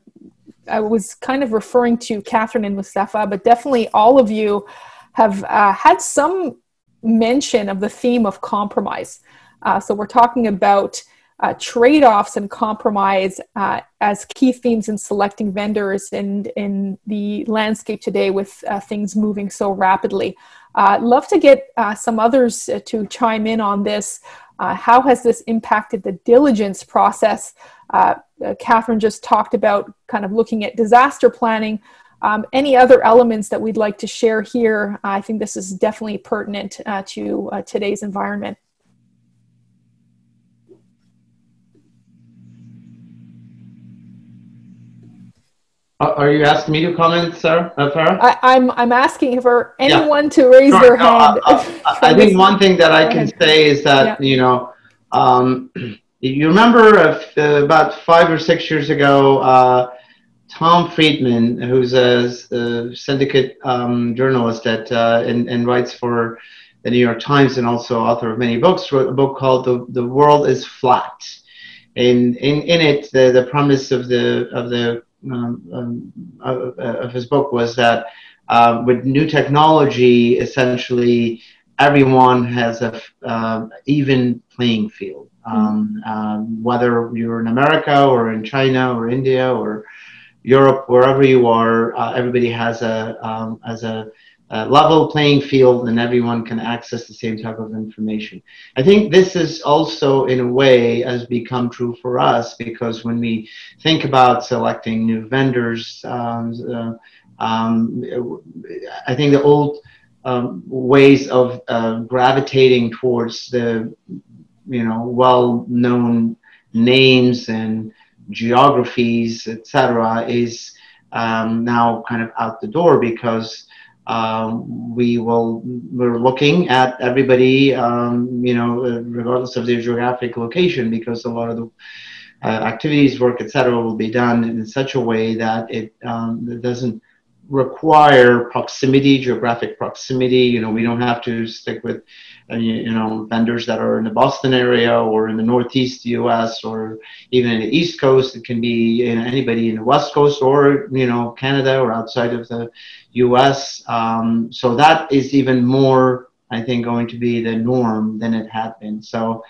I was kind of referring to Katherine and Mustafa, but definitely all of you have uh, had some mention of the theme of compromise. Uh, so we're talking about uh, trade offs and compromise uh, as key themes in selecting vendors and in the landscape today with uh, things moving so rapidly. Uh, love to get some others to chime in on this. How has this impacted the diligence process uh, uh, Katherine just talked about kind of looking at disaster planning. Um, any other elements that we'd like to share here? I think this is definitely pertinent uh, to uh, today's environment. Are you asking me to comment, sir, uh, Farah? I, am I'm, I'm asking for anyone yeah. to raise sure. their no, hand. I, I think one thing that I can say is that yeah. you know um, you remember uh, about five or six years ago, uh, Tom Friedman, who's a, a syndicate um, journalist that uh, and, and, writes for the New York Times and also author of many books, wrote a book called "The, the World Is Flat." And in, in it, the, the premise of the of the um, um, of, of, his book was that uh, with new technology, essentially everyone has a uh, even playing field. Um, um, whether you're in America or in China or India or Europe, wherever you are, uh, everybody has a has a, a, level playing field, and everyone can access the same type of information. I think this is also, in a way, has become true for us because when we think about selecting new vendors, um, uh, um, I think the old um, ways of uh, gravitating towards the you know well-known names and geographies, etc., is um, now kind of out the door because um, we will we're looking at everybody, um, you know, regardless of their geographic location, because a lot of the uh, activities, work, etc., will be done in such a way that it, um, it doesn't require proximity, geographic proximity. You know, we don't have to stick with you know vendors that are in the Boston area or in the Northeast U.S. or even in the East Coast. It can be you know, anybody in the West Coast or you know Canada or outside of the U.S. Um, so that is even more, I think, going to be the norm than it had been. So.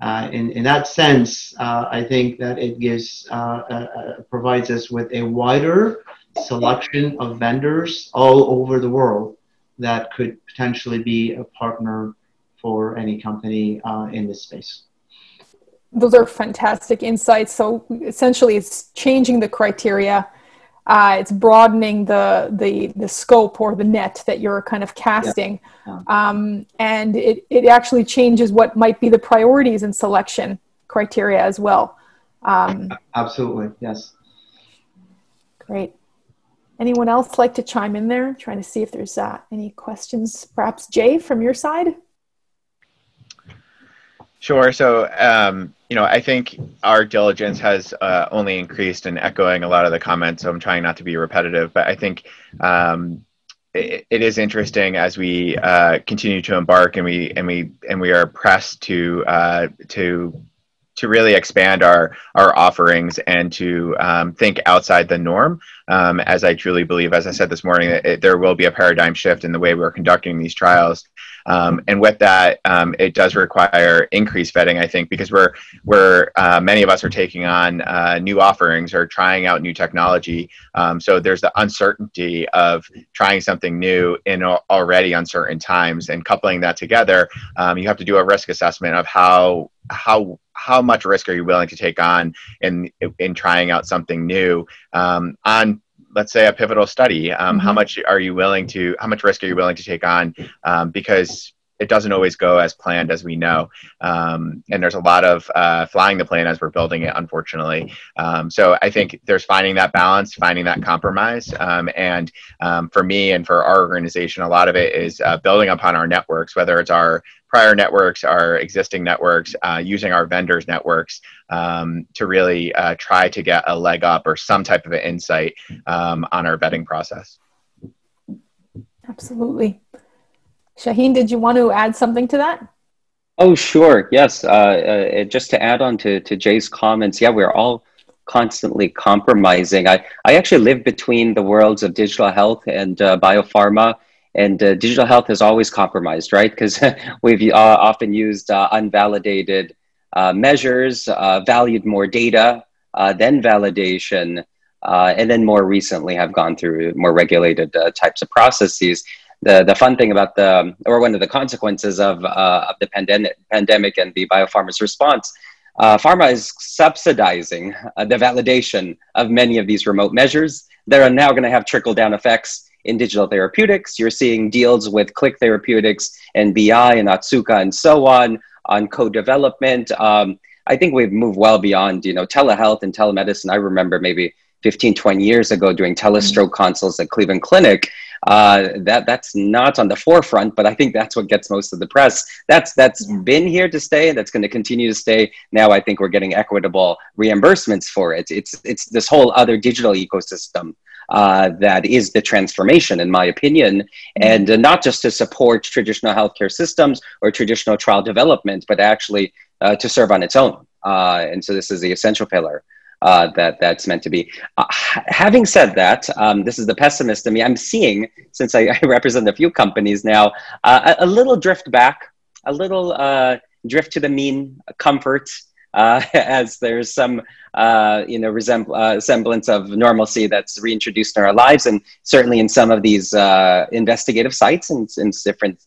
Uh, in, in that sense, uh, I think that it gives uh, uh, uh provides us with a wider selection of vendors all over the world that could potentially be a partner for any company uh, in this space. Those are fantastic insights. So essentially, it's changing the criteria. Uh, it's broadening the, the the scope or the net that you're kind of casting, yeah. Yeah. Um, and it it actually changes what might be the priorities and selection criteria as well. Um, Absolutely, yes. Great. Anyone else like to chime in there? Trying to see if there's uh, any questions. Perhaps Jay from your side. Sure. So, um, you know, I think our diligence has uh, only increased in echoing a lot of the comments. So I'm trying not to be repetitive, but I think um, it, it is interesting as we uh, continue to embark and we and we and we are pressed to uh, to to really expand our our offerings and to um, think outside the norm. Um, as I truly believe, as I said this morning, it, there will be a paradigm shift in the way we're conducting these trials. Um, and with that, um, it does require increased vetting, I think, because we're we're uh, many of us are taking on uh, new offerings or trying out new technology. Um, so there's the uncertainty of trying something new in already uncertain times, and coupling that together, um, you have to do a risk assessment of how how how much risk are you willing to take on in in trying out something new um, on let's say a pivotal study um, mm-hmm. how much are you willing to how much risk are you willing to take on? Um, because it doesn't always go as planned as we know. Um, and there's a lot of uh, flying the plane as we're building it unfortunately. Um, so i think there's finding that balance finding that compromise. Um, and um, for me and for our organization a lot of it is uh, building upon our networks whether it's our prior networks, our existing networks, uh, using our vendors' networks um, to really uh, try to get a leg up or some type of an insight um, on our vetting process. Absolutely. Shaheen, did you want to add something to that? Oh, sure. Yes. Uh, uh just to add on to, to Jay's comments, yeah, we're all constantly compromising. I, I actually live between the worlds of digital health and uh, biopharma and uh, digital health has always compromised, right? Because we've uh, often used uh, unvalidated uh, measures, uh, valued more data uh, than validation, and then more recently have gone through more regulated types of processes. The, the fun thing about the, or one of the consequences of, of the pandemic, pandemic and the biopharma's response pharma is subsidizing the validation of many of these remote measures that are now going to have trickle down effects in digital therapeutics. You're seeing deals with Click Therapeutics and BI and Otsuka and so on on co-development. Um, I think we've moved well beyond, you know, telehealth and telemedicine. I remember maybe 15, 20 years ago doing telestroke consults at Cleveland Clinic. Uh, that that's not on the forefront, but I think that's what gets most of the press. That's that's been here to stay, and that's going to continue to stay. Now I think we're getting equitable reimbursements for it. It's it's this whole other digital ecosystem uh, that is the transformation, in my opinion, mm-hmm. and uh, not just to support traditional healthcare systems or traditional trial development, but actually uh, to serve on its own. Uh, and so this is the essential pillar. uh, that that's meant to be. Uh, having said that, um, this is the pessimist in me. I'm seeing, since I, I represent a few companies now, uh, a, a, little drift back, a little uh, drift to the mean comfort. Uh, as there's some, uh, you know, resembl- semblance of normalcy that's reintroduced in our lives, and certainly in some of these investigative sites in, in different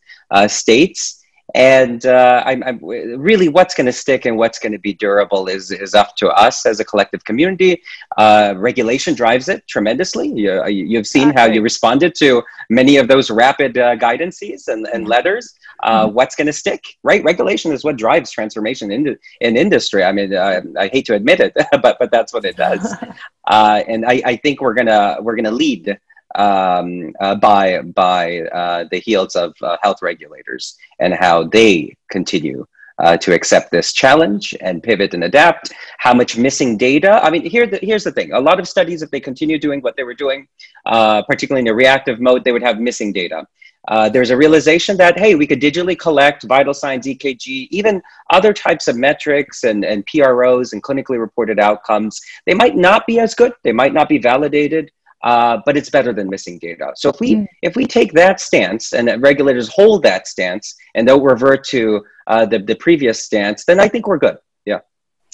states and uh, I'm, I'm, really what's going to stick and what's going to be durable is, is up to us as a collective community. Uh, regulation drives it tremendously. You, you've seen how you responded to many of those rapid uh, guidances and, and letters. Uh, mm-hmm. what's going to stick right? Regulation is what drives transformation in, in industry. I mean I, I hate to admit it but, but that's what it does. Uh, and I, I think we're going to we're going to lead um, uh, by by uh, the heels of uh, health regulators and how they continue uh, to accept this challenge and pivot and adapt. How much missing data? I mean, here the, here's the thing: a lot of studies, if they continue doing what they were doing, uh, particularly in a reactive mode, they would have missing data. Uh, there's a realization that hey, we could digitally collect vital signs, EKG, even other types of metrics and, and PROs and clinically reported outcomes. They might not be as good. They might not be validated uh, but it's better than missing data. So if we mm. if we take that stance and that regulators hold that stance and they'll revert to uh, the the previous stance, then I think we're good. Yeah.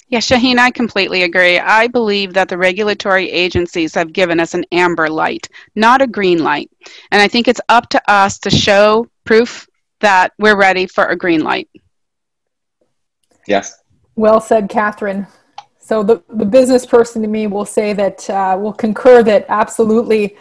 Yeah, Shaheen, I completely agree. I believe that the regulatory agencies have given us an amber light, not a green light. And I think it's up to us to show proof that we're ready for a green light. Yes. Well said, Katherine. So the, the business person to me will say that uh, will concur that absolutely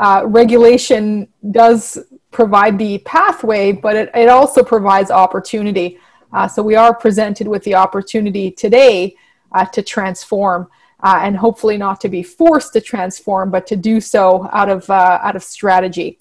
uh, regulation does provide the pathway, but it, it also provides opportunity. Uh, so we are presented with the opportunity today uh, to transform. Uh, and hopefully not to be forced to transform, but to do so out of uh, out of strategy.